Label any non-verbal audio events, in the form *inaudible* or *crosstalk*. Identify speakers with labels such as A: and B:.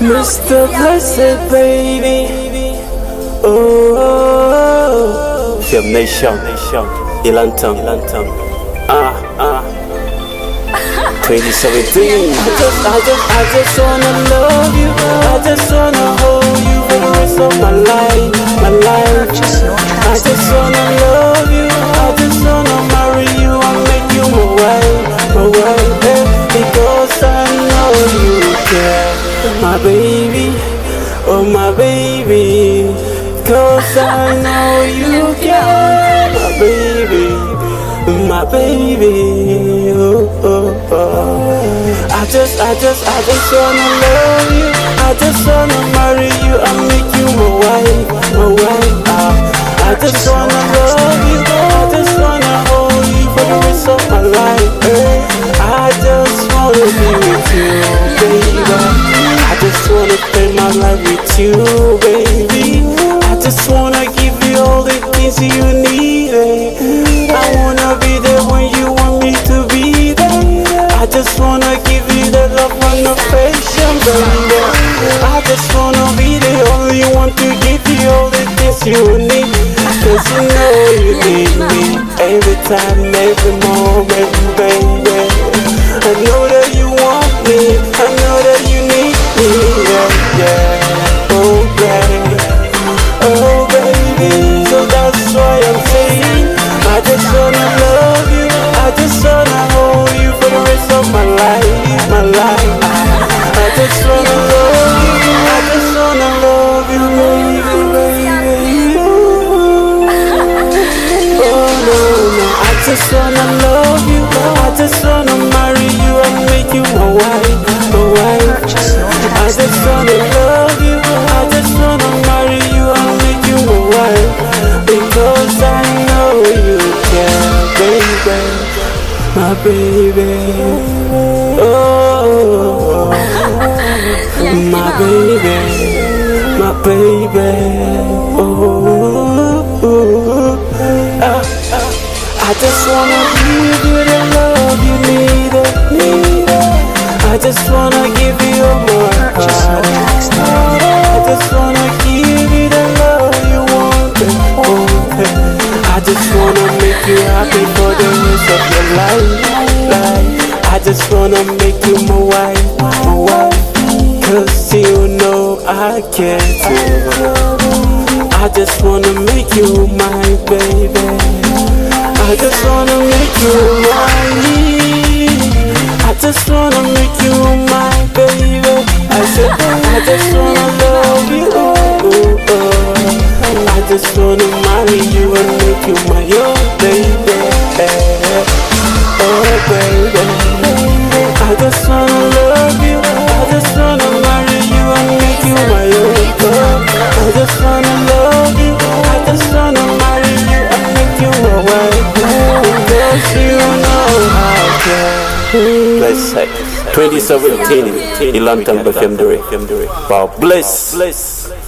A: Mr. Blessed Baby. Oh, Film Nation, Ilantam, Ilantam. Ah, ah. *laughs* 2017. I just, I just, I just wanna love you. I just wanna hold you for the rest of my life, my life. I just wanna love you. I just wanna marry you and make you my wife, my wife. My baby, oh my baby. Cause I know you care, my baby, my baby. Oh, oh, oh. I just, I just, I just wanna love you. I just my life with you, baby. I just wanna give you all the things you need. I wanna be there when you want me to be there. I just wanna give you the love and affection, baby. I just wanna be the only one to give you all the things you need. Cause you know you need me every time, every moment, baby. I know that my life. I just wanna love you, I just wanna love you, baby, baby. Oh no, no, I just wanna love you. I just wanna marry you and make you my wife, my wife. I just wanna love you. I just wanna marry you and make you my wife. Because I know you care, baby, my baby. *laughs* Oh, my baby, my baby. Oh. I just wanna give you the love you need, it, need. it. I just wanna give you heart. I just wanna give you the love you want, it, want. I just wanna make you happy Wanna make you my wife, my wife. Cause you know I too. I just wanna make you my baby. I just wanna make you mine. I just wanna make you my baby. I said I just wanna love you. I just wanna marry you and make you my own baby. Bless 2017 Ilantam Befemdere. Wow, bless. Bless.